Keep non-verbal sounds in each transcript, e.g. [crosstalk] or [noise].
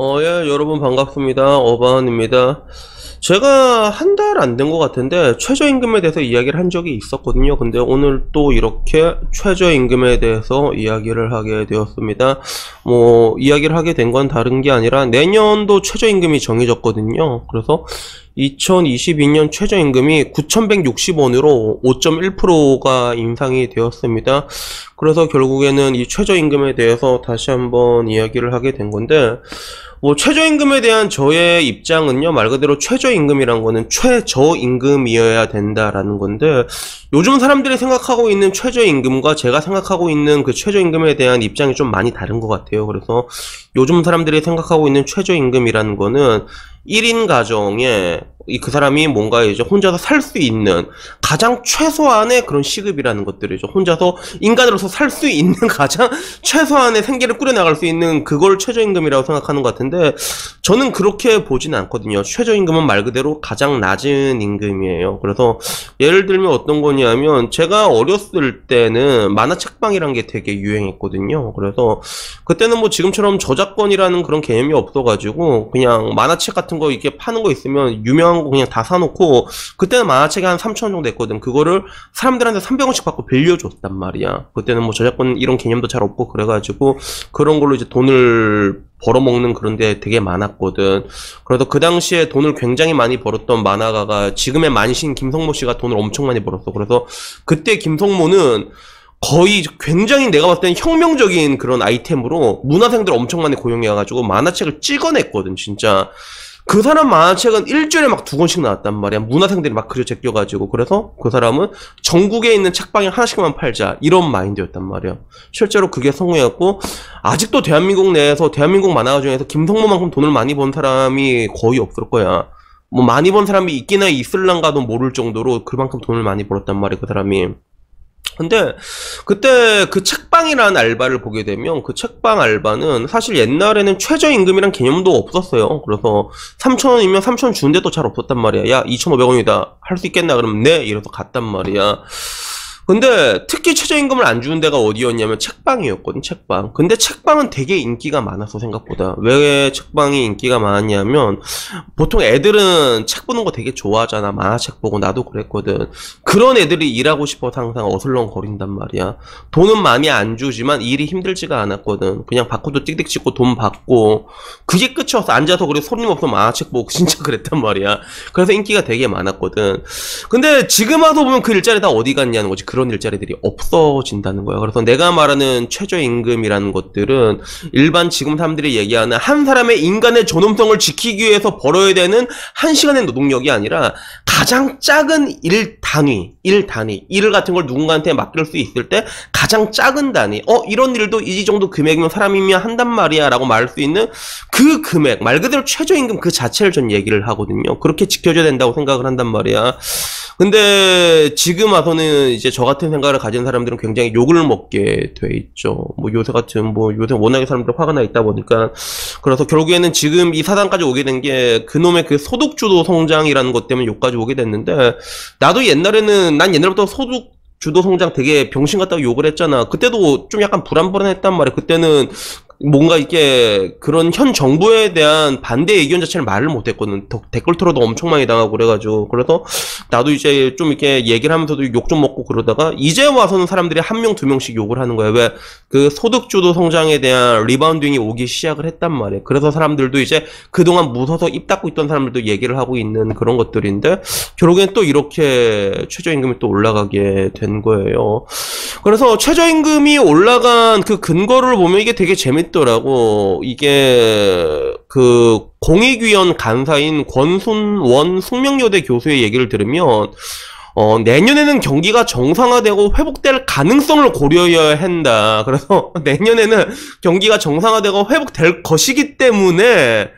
어, 예, 여러분 반갑습니다. 어바운입니다. 제가 한 달 안 된 것 같은데 최저임금에 대해서 이야기를 한 적이 있었거든요. 근데 오늘 또 이렇게 최저임금에 대해서 이야기를 하게 되었습니다. 뭐 이야기를 하게 된 건 다른 게 아니라 내년도 최저임금이 정해졌거든요. 그래서 2022년 최저임금이 9,160원으로 5.1%가 인상이 되었습니다. 그래서 결국에는 이 최저임금에 대해서 다시 한번 이야기를 하게 된 건데 뭐 최저임금에 대한 저의 입장은요 말 그대로 최저임금이란 거는 최저임금이어야 된다라는 건데 요즘 사람들이 생각하고 있는 최저임금과 제가 생각하고 있는 그 최저임금에 대한 입장이 좀 많이 다른 것 같아요. 그래서 요즘 사람들이 생각하고 있는 최저임금이라는 거는 1인 가정에 이그 사람이 뭔가 이제 혼자서 살 수 있는 가장 최소한의 그런 시급이라는 것들이죠. 혼자서 인간으로서 살 수 있는 [laughs] 가장 최소한의 생계를 꾸려나갈 수 있는 그걸 최저임금이라고 생각하는 것 같은데 저는 그렇게 보지는 않거든요. 최저임금은 말 그대로 가장 낮은 임금이에요. 그래서 예를 들면 어떤 거냐면 제가 어렸을 때는 만화책방이란 게 되게 유행했거든요. 그래서 그때는 뭐 지금처럼 저작권이라는 그런 개념이 없어가지고 그냥 만화책 같은 거 이렇게 파는 거 있으면 유명한 거 그냥 다 사놓고 그때는 만화책이 한 3,000원 정도 했거든. 그거를 사람들한테 300원씩 받고 빌려줬단 말이야. 그때는 뭐 저작권 이런 개념도 잘 없고 그래가지고 그런 걸로 이제 돈을 벌어먹는 그런 데 되게 많았거든. 그래서 그 당시에 돈을 굉장히 많이 벌었던 만화가가 지금의 만신 김성모 씨가 돈을 엄청 많이 벌었어. 그래서 그때 김성모는 거의 굉장히 내가 봤을 때는 혁명적인 그런 아이템으로 문화생들 엄청 많이 고용해가지고 만화책을 찍어냈거든, 진짜. 그 사람 만화책은 일주일에 막 두 권씩 나왔단 말이야. 문화생들이 막 그려 제껴가지고. 그래서 그 사람은 전국에 있는 책방에 하나씩만 팔자. 이런 마인드였단 말이야. 실제로 그게 성공이었고, 아직도 대한민국 내에서 대한민국 만화가 중에서 김성모만큼 돈을 많이 번 사람이 거의 없을 거야. 뭐 많이 번 사람이 있기나 있을랑가도 모를 정도로 그만큼 돈을 많이 벌었단 말이야, 그 사람이. 근데 그때 그 책방이라는 알바를 보게 되면 그 책방 알바는 사실 옛날에는 최저임금이란 개념도 없었어요. 그래서 3,000원이면 3,000원 주는데도 잘 없었단 말이야. 야, 2,500원이다. 할 수 있겠나? 그러면 네. 이래서 갔단 말이야. 근데 특히 최저임금을 안 주는 데가 어디였냐면 책방이었거든 책방. 근데 책방은 되게 인기가 많았어 생각보다. 왜 책방이 인기가 많았냐면 보통 애들은 책 보는 거 되게 좋아하잖아. 만화책 보고 나도 그랬거든. 그런 애들이 일하고 싶어서 항상 어슬렁거린단 말이야. 돈은 많이 안 주지만 일이 힘들지가 않았거든. 그냥 바코드 띡띡 찍고 돈 받고. 그게 끝이었어. 앉아서 그래 손님 없으면 만화책 보고 [laughs] 진짜 그랬단 말이야. 그래서 인기가 되게 많았거든. 근데 지금 와서 보면 그 일자리 다 어디 갔냐는 거지 그런 일자리들이 없어진다는 거예요. 그래서 내가 말하는 최저임금이라는 것들은 일반 지금 사람들이 얘기하는 한 사람의 인간의 존엄성을 지키기 위해서 벌어야 되는 한 시간의 노동력이 아니라 가장 작은 일 단위, 일 단위, 일 같은 걸 누군가한테 맡길 수 있을 때 가장 작은 단위, 어, 이런 일도 이 정도 금액이면 사람이면 한단 말이야 라고 말할 수 있는 그 금액, 말 그대로 최저임금 그 자체를 전 얘기를 하거든요. 그렇게 지켜줘야 된다고 생각을 한단 말이야. 근데 지금 와서는 이제 저 같은 생각을 가진 사람들은 굉장히 욕을 먹게 돼 있죠. 뭐 요새 같은 뭐 요새 워낙에 사람들 화가 나 있다 보니까 그래서 결국에는 지금 이 사단까지 오게 된 게 그놈의 그 소득주도 성장이라는 것 때문에 욕까지 오게 됐는데 나도 옛날에는 난 옛날부터 소득 주도 성장 되게 병신 같다고 욕을 했잖아. 그때도 좀 약간 불안불안했단 말이야. 그때는 뭔가 이게 그런 현 정부에 대한 반대 의견 자체를 말을 못했거든. 댓글 틀어도 엄청 많이 당하고 그래가지고 그래서 나도 이제 좀 이렇게 얘기를 하면서도 욕 좀 먹고 그러다가 이제 와서는 사람들이 한 명 두 명씩 욕을 하는 거야. 왜 그 소득주도 성장에 대한 rebounding이 오기 시작을 했단 말이야. 그래서 사람들도 이제 그동안 무서서 입 닫고 있던 사람들도 얘기를 하고 있는 그런 것들인데 결국엔 또 이렇게 최저임금이 또 올라가게 된 거예요. 그래서 최저임금이 올라간 그 근거를 보면 이게 되게 재밌 있더라고. 이게 그 공익위원 간사인 권순원 숙명여대 교수의 얘기를 들으면 어, 내년에는 경기가 정상화되고 회복될 가능성을 고려해야 한다. 그래서 [laughs] 내년에는 경기가 정상화되고 회복될 것이기 때문에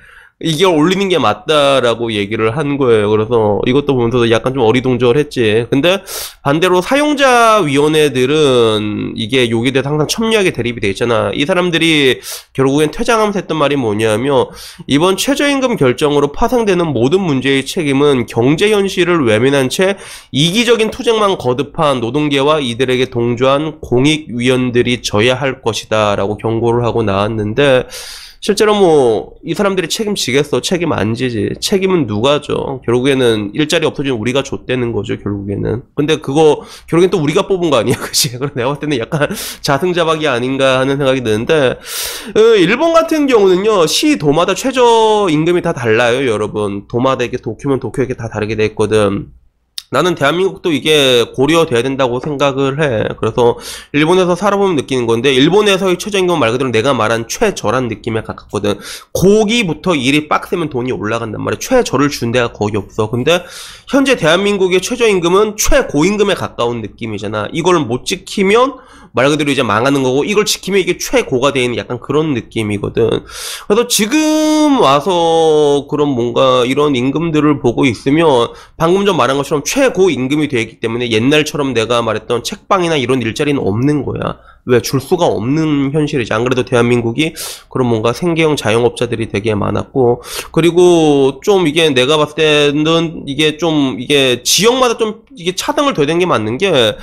이게 올리는 게 맞다라고 얘기를 한 거예요. 그래서 이것도 보면서 약간 좀 어리둥절했지. 근데 반대로 사용자 위원회들은 이게 여기에 대해서 항상 첨예하게 대립이 돼 있잖아. 이 사람들이 결국엔 퇴장하면서 했던 말이 뭐냐면 이번 최저임금 결정으로 파생되는 모든 문제의 책임은 경제 현실을 외면한 채 이기적인 투쟁만 거듭한 노동계와 이들에게 동조한 공익위원들이 져야 할 것이다라고 경고를 하고 나왔는데 실제로 뭐 이 사람들이 책임지겠어? 책임 안 지지. 책임은 누가 져 결국에는 일자리 없어지면 우리가 줬대는 거죠 결국에는. 근데 그거 결국엔 또 우리가 뽑은 거 아니야 [laughs] 그치 그래서 내가 봤을 때는 약간 자승자박이 아닌가 하는 생각이 드는데 어, 일본 같은 경우는요 시 도마다 최저 임금이 다 달라요 여러분. 도마다 이게 도쿄면 도쿄 이렇게 다 다르게 돼 있거든 나는 대한민국도 이게 고려돼야 된다고 생각을 해. 그래서 일본에서 살아보면 느끼는 건데 일본에서의 최저임금 말 그대로 내가 말한 최저란 느낌에 가깝거든. 고기부터 일이 빡세면 돈이 올라간단 말이야. 최저를 준 데가 거의 없어. 근데 현재 대한민국의 최저임금은 최고임금에 가까운 느낌이잖아. 이걸 못 지키면 말 그대로 이제 망하는 거고 이걸 지키면 이게 최고가 되는 약간 그런 느낌이거든. 그래서 지금 와서 그런 뭔가 이런 임금들을 보고 있으면 방금 전 말한 것처럼 최고 임금이 되기 때문에 옛날처럼 내가 말했던 책방이나 이런 일자리는 없는 거야. 왜 줄 수가 없는 현실이지. 안 그래도 대한민국이 그런 뭔가 생계형 자영업자들이 되게 많았고 그리고 좀 이게 내가 봤을 때는 이게 좀 이게 지역마다 좀 이게 차등을 둬야 되는 게 맞는 게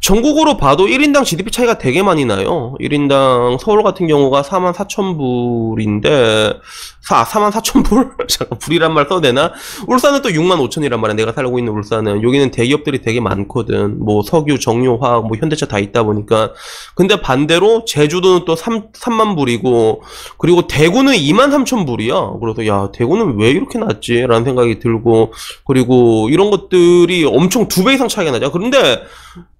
전국으로 봐도 1인당 GDP 차이가 되게 많이 나요. 1인당 서울 같은 경우가 4만 4천 불인데 4, 4만 4천 불? [laughs] 잠깐 불이란 말 써도 되나? 울산은 또 6만 5천이란 말이야. 내가 살고 있는 울산은. 여기는 대기업들이 되게 많거든. 뭐 석유, 정유, 화학, 뭐 현대차 다 있다 보니까. 근데 반대로 제주도는 또 3, 3만 불이고 그리고 대구는 2만 3천 불이야. 그래서 야 대구는 왜 이렇게 낮지? 라는 생각이 들고 그리고 이런 것들이 엄청 두 배 이상 차이가 나죠. 그런데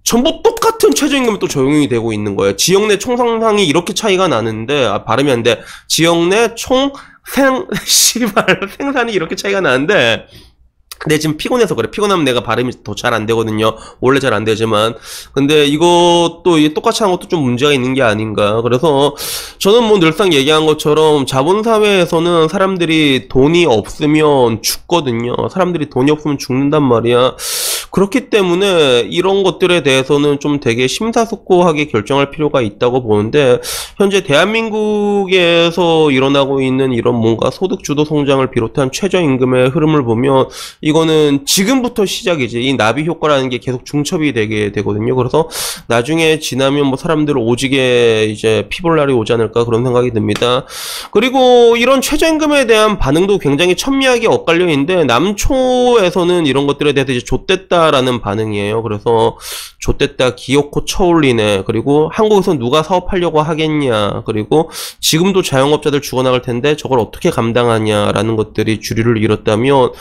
전부 똑같은 최저임금이 또 적용이 되고 있는 거예요. 지역 내 총상상이 이렇게 차이가 나는데, 아, 발음이 안 돼. 지역 내총 생, [laughs] 씨발, 생산이 이렇게 차이가 나는데, 내 지금 피곤해서 그래. 피곤하면 내가 발음이 더 잘 안 되거든요. 원래 잘 안 되지만. 근데 이것도 똑같이 한 것도 좀 문제가 있는 게 아닌가. 그래서 저는 뭐 늘상 얘기한 것처럼 자본사회에서는 사람들이 돈이 없으면 죽거든요. 사람들이 돈이 없으면 죽는단 말이야. 그렇기 때문에 이런 것들에 대해서는 좀 되게 심사숙고하게 결정할 필요가 있다고 보는데 현재 대한민국에서 일어나고 있는 이런 뭔가 소득주도 성장을 비롯한 최저임금의 흐름을 보면 이 거는 지금부터 시작이지 이 나비 효과라는 게 계속 중첩이 되게 되거든요. 그래서 나중에 지나면 뭐 사람들 오지게 이제 피볼 날이 오지 않을까 그런 생각이 듭니다. 그리고 이런 최저임금에 대한 반응도 굉장히 첨예하게 엇갈려 있는데 남초에서는 이런 것들에 대해서 이제 좆됐다 라는 반응이에요. 그래서 좆됐다 기어코 쳐올리네. 그리고 한국에서 누가 사업하려고 하겠냐. 그리고 지금도 자영업자들 죽어나갈 텐데 저걸 어떻게 감당하냐라는 것들이 주류를 잃었다면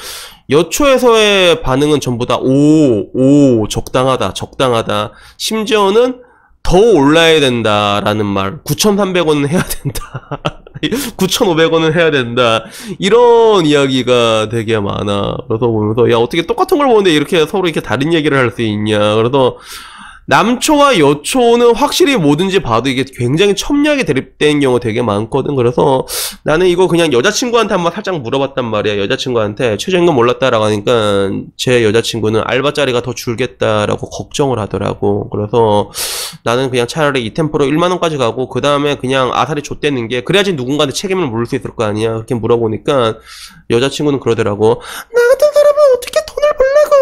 여초에서의 반응은 전부 다 오, 오, 적당하다, 적당하다. 심지어는 더 올라야 된다라는 말. 9,300원은 해야 된다. [laughs] 9,500원은 해야 된다. 이런 이야기가 되게 많아. 그래서 보면서, 야, 어떻게 똑같은 걸 보는데 이렇게 서로 이렇게 다른 얘기를 할 수 있냐. 그래서, 남초와 여초는 확실히 뭐든지 봐도 이게 굉장히 첨예하게 대립된 경우 되게 많거든. 그래서 나는 이거 그냥 여자친구한테 한번 살짝 물어봤단 말이야. 여자친구한테 최저임금 올랐다라고 하니까 제 여자친구는 알바 자리가 더 줄겠다라고 걱정을 하더라고. 그래서 나는 그냥 차라리 이 템포로 1만원까지 가고 그 다음에 그냥 아사리 줬대는 게 그래야지 누군가한테 책임을 물을 수 있을 거 아니야. 그렇게 물어보니까 여자친구는 그러더라고. 나같은 사람은 어떻게 돈을 벌라고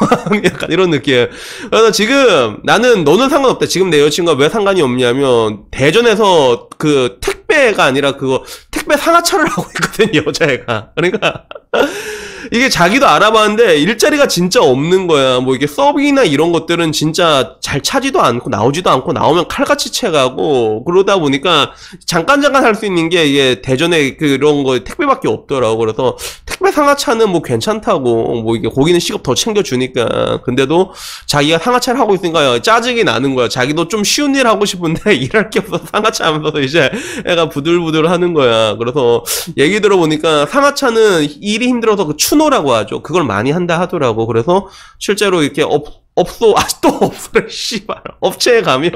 [laughs] 약간 이런 느낌. 그래서 지금 나는 너는 상관없다. 지금 내 여자친구가 왜 상관이 없냐면 대전에서 그 택 배가 아니라 그거 택배 상하차를 [laughs] 하고 있거든 여자애가. 그러니까 이게 자기도 알아봤는데 일자리가 진짜 없는 거야. 뭐 이게 서빙이나 이런 것들은 진짜 잘 차지도 않고 나오지도 않고 나오면 칼같이 채가고 그러다 보니까 잠깐 잠깐 할 수 있는 게 이게 대전에 그런 거 택배밖에 없더라고. 그래서 택배 상하차는 뭐 괜찮다고 뭐 이게 고기는 시급 더 챙겨주니까 근데도 자기가 상하차를 하고 있으니까 짜증이 나는 거야. 자기도 좀 쉬운 일 하고 싶은데 [laughs] 일할 게 없어서 상하차 하면서 이제 애가 부들부들 하는 거야. 그래서 얘기 들어보니까 상하차는 일이 힘들어서 그 추노라고 하죠. 그걸 많이 한다 하더라고. 그래서 실제로 이렇게 업, 업소, 아, 또 업소래, 씨발. 업체에 가면,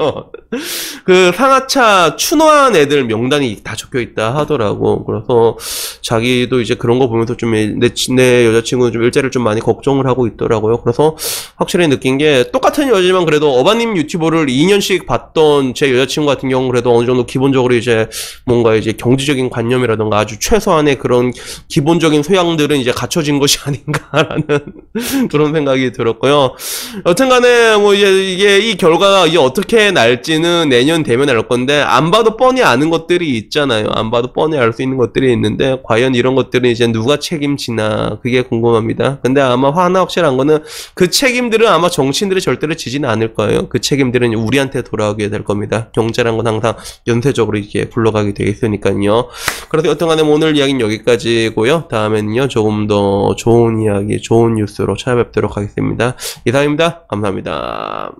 그 상하차 추노한 애들 명단이 다 적혀 있다 하더라고. 그래서 자기도 이제 그런 거 보면서 좀, 내, 내 여자친구는 좀 일자리를 좀 많이 걱정을 하고 있더라고요. 그래서 확실히 느낀 게, 똑같은 여자지만 그래도 어바님 유튜버를 2년씩 봤던 제 여자친구 같은 경우 그래도 어느 정도 기본적으로 이제 뭔가 이제 경제적인 관념이라던가 아주 최소한의 그런 기본적인 소양들은 이제 갖춰진 것이 [laughs] 아닌가라는 그런 생각이 들었고요. 여튼간에 뭐 이제 이게 이 결과가 이제 어떻게 날지는 내년 되면 알 건데 안 봐도 뻔히 아는 것들이 있잖아요. 안 봐도 뻔히 알 수 있는 것들이 있는데 과연 이런 것들은 이제 누가 책임지나 그게 궁금합니다. 근데 아마 하나 확실한 거는 그 책임들은 아마 정치인들이 절대로 지지는 않을 거예요. 그 책임들은 우리한테 돌아오게 될 겁니다. 경제란 건 항상 연쇄적으로 이렇게 굴러가게 돼 있으니까요. 그래서 여튼간에 뭐 오늘 이야기는 여기까지고요. 다음에는요 조금 더 좋은 이야기, 좋은 뉴스로 찾아뵙도록 하겠습니다. 이상입니다. 감사합니다.